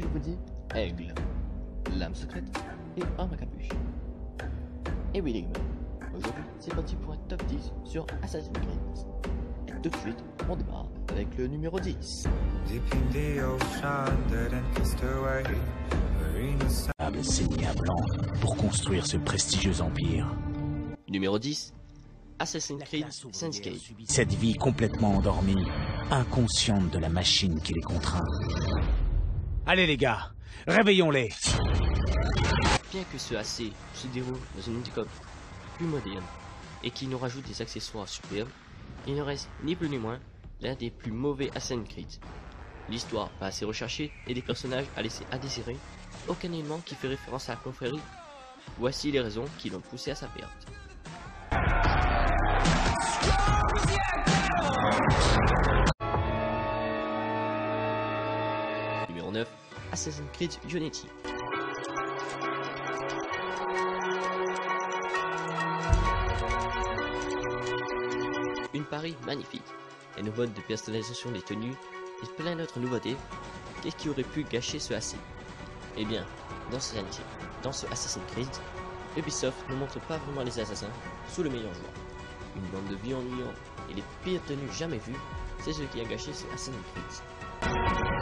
je vous dis aigle, lame secrète et homme à capuche. Et oui les gars, aujourd'hui c'est parti pour un top 10 sur Assassin's Creed. Et tout de suite, on démarre avec le numéro 10. Sable saigné à blanc pour construire ce prestigieux empire. Numéro 10, Assassin's Creed Syndicate. Cette vie complètement endormie, inconsciente de la machine qui les contraint. Allez les gars, réveillons-les Bien que ce AC se déroule dans une handicap plus moderne et qui nous rajoute des accessoires superbes, il ne reste ni plus ni moins l'un des plus mauvais Assassin's Creed. L'histoire pas assez recherchée et des personnages à laisser à désirer, aucun élément qui fait référence à la confrérie. Voici les raisons qui l'ont poussé à sa perte. Assassin's Creed Unity. Une Paris magnifique, et une mode de personnalisation des tenues et plein d'autres nouveautés. Qu'est-ce qui aurait pu gâcher ce AC Eh bien, dans ce, dans ce Assassin's Creed, Ubisoft ne montre pas vraiment les assassins sous le meilleur jour. Une bande de vies ennuyants et les pires tenues jamais vues, c'est ce qui a gâché ce Assassin's Creed.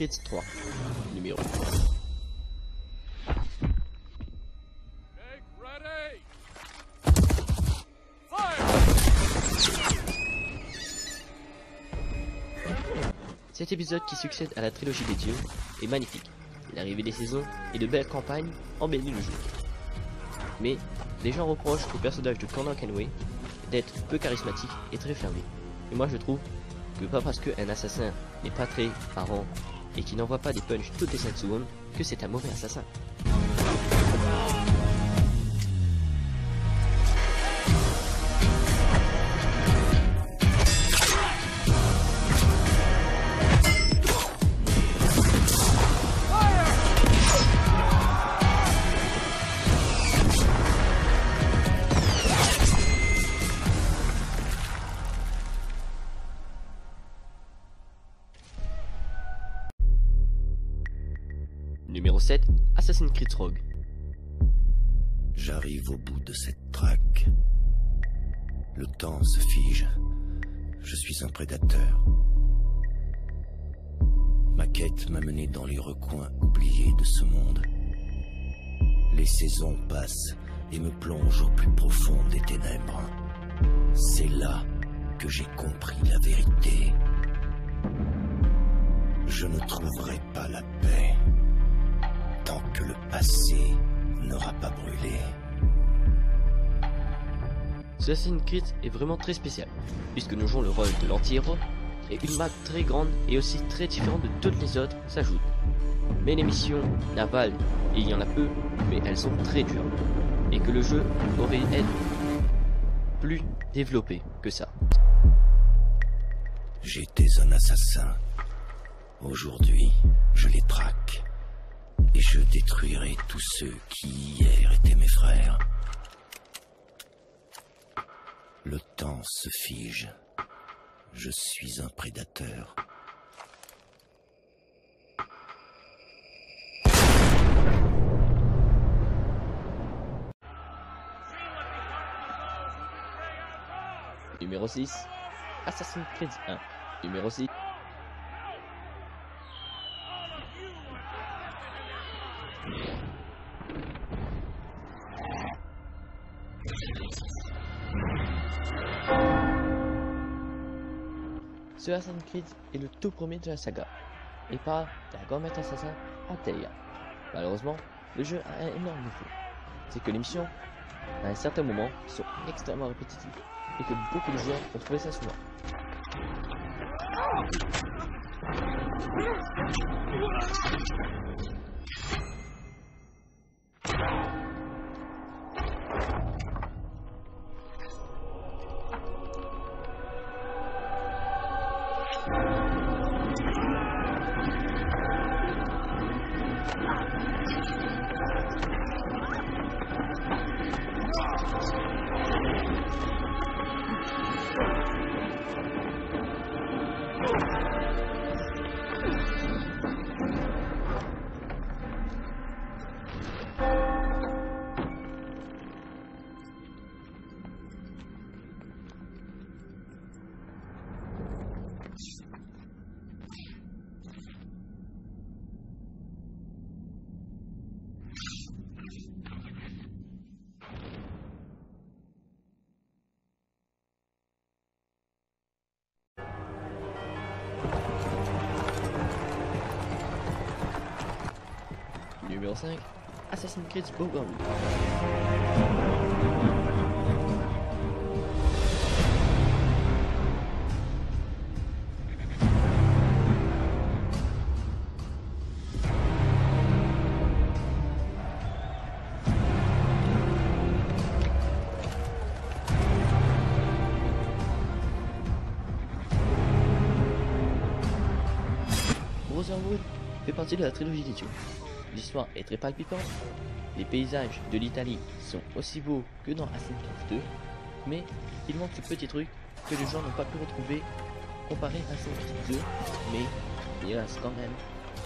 Creed 3. Numéro 8. Cet épisode qui succède à la trilogie des dieux est magnifique. L'arrivée des saisons et de belles campagnes embellit le jeu. Mais les gens reprochent au personnage de Conan Kenway d'être peu charismatique et très fermé. Et moi je trouve que pas parce qu'un assassin n'est pas très parent et qui n'envoie pas des punches toutes les 5 secondes que c'est un mauvais assassin. Temps se fige. Je suis un prédateur. Ma quête m'a mené dans les recoins oubliés de ce monde. Les saisons passent et me plongent au plus profond des ténèbres. C'est là que j'ai compris la vérité. Je ne trouverai pas la paix tant que le passé n'aura pas brûlé. Assassin's Creed est vraiment très spécial, puisque nous jouons le rôle de l'anti-héros, et une map très grande et aussi très différente de toutes les autres s'ajoute. Mais les missions navales, il y en a peu, mais elles sont très dures, et que le jeu aurait être plus développé que ça. J'étais un assassin. Aujourd'hui, je les traque. Et je détruirai tous ceux qui hier étaient mes frères. Le temps se fige. Je suis un prédateur. Numéro 6, Assassin's Creed 1. Numéro 6. Ce Assassin's Creed est le tout premier de la saga et parle d'un grand maître assassin Altair. Malheureusement, le jeu a un énorme défaut. c'est que les missions, à un certain moment, sont extrêmement répétitives et que beaucoup de gens ont trouvé ça souvent. Numéro 5, Assassin's Creed Bogan. Brotherhood fait partie de la trilogie dieux. L'histoire est très palpitante, les paysages de l'Italie sont aussi beaux que dans Assassin's Creed 2, mais il manque ce petit truc que les gens n'ont pas pu retrouver comparé à Assassin's Creed 2, mais il reste quand même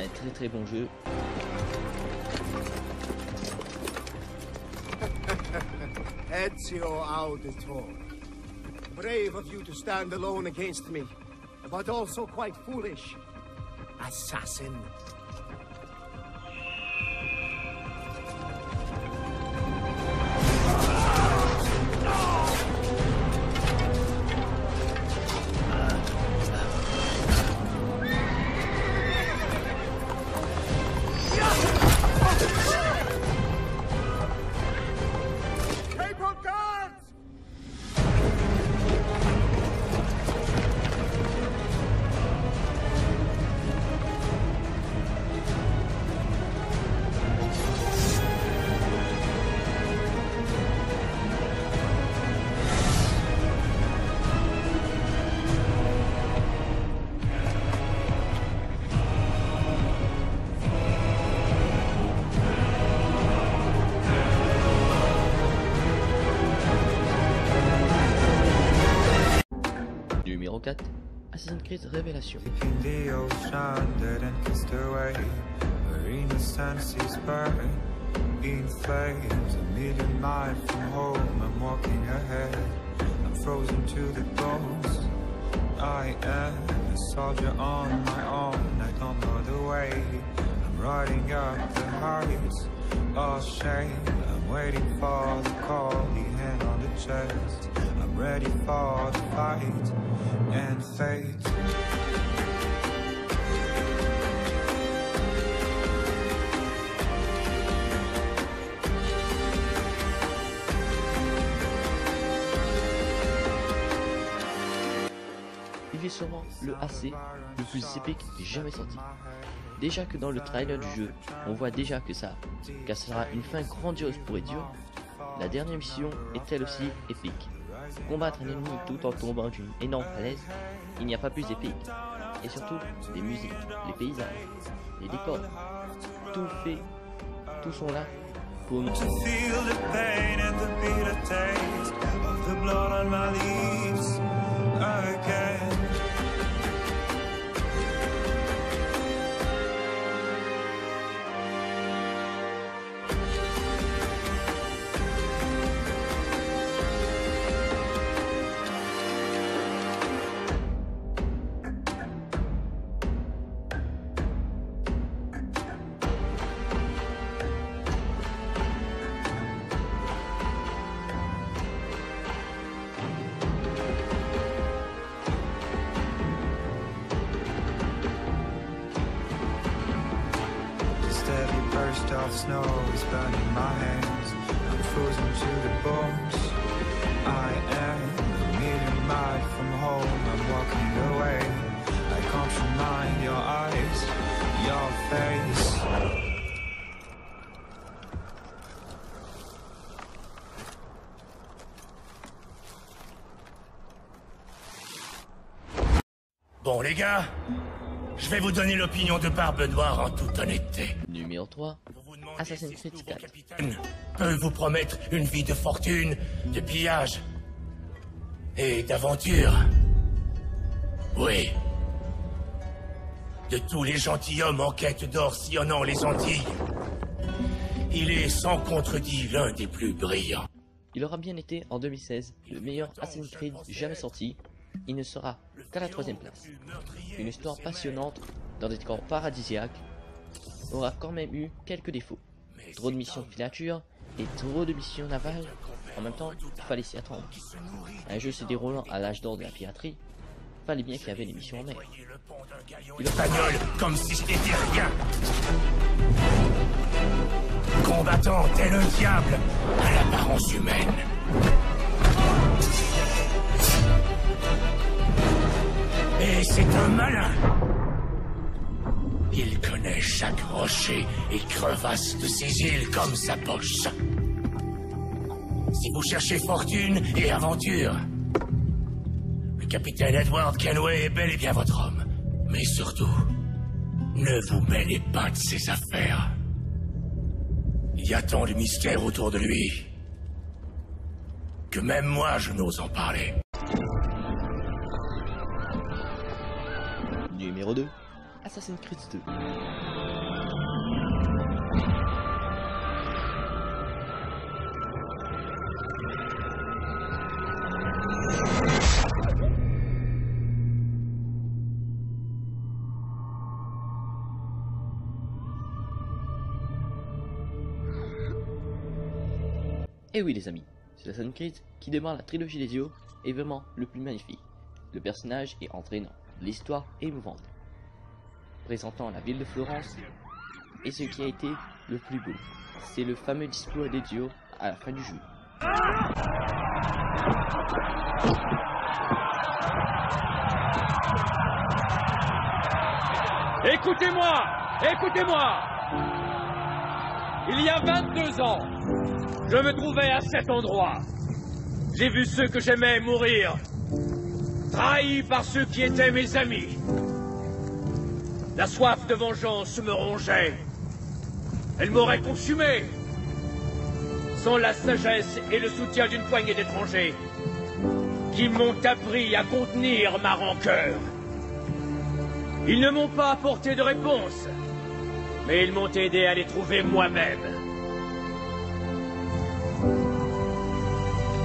un très très bon jeu. Ezio Auditore. Brave of you to stand alone against me, but also quite foolish. Assassin. Walking ahead. I'm frozen to the bones. I am a soldier on my own. I don't know the way. I'm riding up the heights. All shame. I'm waiting for the call. The hand on the chest. Ready for the fight and fate. Il est sûrement le AC le plus épique jamais sorti. Déjà que dans le trailer du jeu, on voit déjà que ça, car ce sera une fin grandiose pour Ezio, la dernière mission est elle aussi épique. Combattre un ennemi tout en tombant d'une énorme falaise, il n'y a pas plus épique. Et surtout, les musiques, les paysages, les décors, tout fait, tout sont là pour nous. Snow is burning my hands. I'm frozen to the bones. I am a million miles from home. I'm walking away. I can't remind your eyes, your face. Bon, les gars, je vais vous donner l'opinion de Barbe Noire en toute honnêteté. Numéro 3. Assassin's Creed nouveau 4. capitaine peut vous promettre une vie de fortune, de pillage et d'aventure. Oui. De tous les gentilshommes en quête d'or sillonnant les Antilles, il est sans contredit l'un des plus brillants. Il aura bien été en 2016 le meilleur Assassin's Creed jamais sorti. Il ne sera qu'à la troisième place. Une histoire passionnante dans des décors paradisiaques aura quand même eu quelques défauts. Trop de missions de filature et trop de missions navales. En même temps, il fallait s'y attendre. Un jeu se déroulant à l'âge d'or de la piraterie, fallait bien qu'il y avait des missions en mer. Il espagnol comme si ce n'était rien. Combattant tel un diable à l'apparence humaine. Et c'est un malin. Il connaît chaque rocher et crevasse de ces îles comme sa poche. Si vous cherchez fortune et aventure, le capitaine Edward Kenway est bel et bien votre homme. Mais surtout, ne vous mêlez pas de ses affaires. Il y a tant de mystères autour de lui que même moi je n'ose en parler? Numéro 2. Assassin's Creed 2. Et Eh oui les amis, c'est Assassin's Creed qui démarre la trilogie des yeux est vraiment le plus magnifique. Le personnage est entraînant, l'histoire est émouvante. Présentant la ville de Florence, et ce qui a été le plus beau, c'est le fameux discours des dieux à la fin du jeu. Écoutez-moi Écoutez-moi Il y a 22 ans, je me trouvais à cet endroit. J'ai vu ceux que j'aimais mourir, trahis par ceux qui étaient mes amis. La soif de vengeance me rongeait. Elle m'aurait consumé. Sans la sagesse et le soutien d'une poignée d'étrangers qui m'ont appris à contenir ma rancœur. Ils ne m'ont pas apporté de réponse, mais ils m'ont aidé à les trouver moi-même.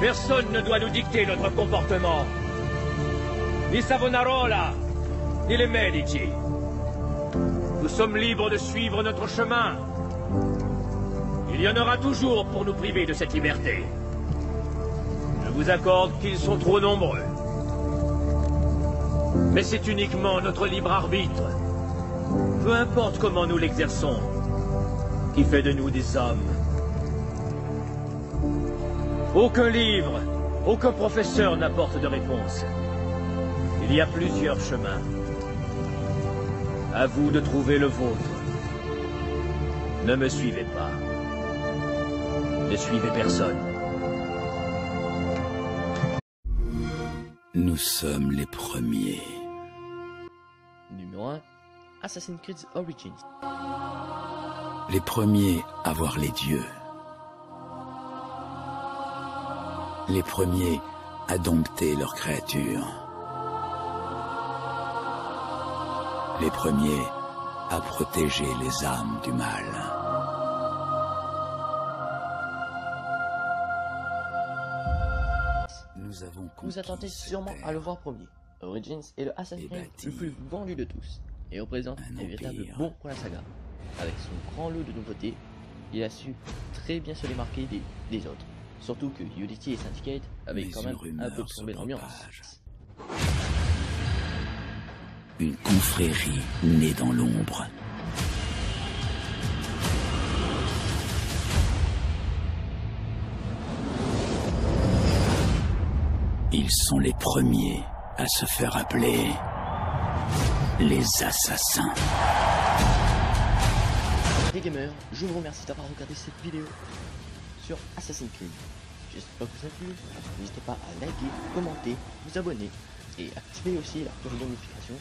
Personne ne doit nous dicter notre comportement. Ni Savonarola, ni les Medici. Nous sommes libres de suivre notre chemin. Il y en aura toujours pour nous priver de cette liberté. Je vous accorde qu'ils sont trop nombreux. Mais c'est uniquement notre libre arbitre, peu importe comment nous l'exerçons, qui fait de nous des hommes. Aucun livre, aucun professeur n'apporte de réponse. Il y a plusieurs chemins. À vous de trouver le vôtre. Ne me suivez pas. Ne suivez personne. Nous sommes les premiers. Numéro 1. Assassin's Creed Origins. Les premiers à voir les dieux. Les premiers à dompter leurs créatures. Les premiers à protéger les âmes du mal. Nous avons Vous attendez sûrement à le voir premier. Origins est le Assassin's Creed le plus vendu de tous et représente Un un véritable bon pour la saga. Avec son grand lot de nouveautés, il a su très bien se démarquer des, des autres. Surtout que Unity et Syndicate avaient Mais quand même un peu tombé l'ambiance une confrérie née dans l'ombre. Ils sont les premiers à se faire appeler les assassins. Les gamers, je vous remercie d'avoir regardé cette vidéo sur Assassin's Creed. J'espère que ça vous a plu. N'hésitez pas à liker, commenter, vous abonner et activer aussi la cloche de notification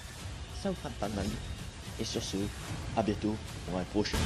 ça vous fera pas de mal. Et sur ce, à bientôt pour un prochain.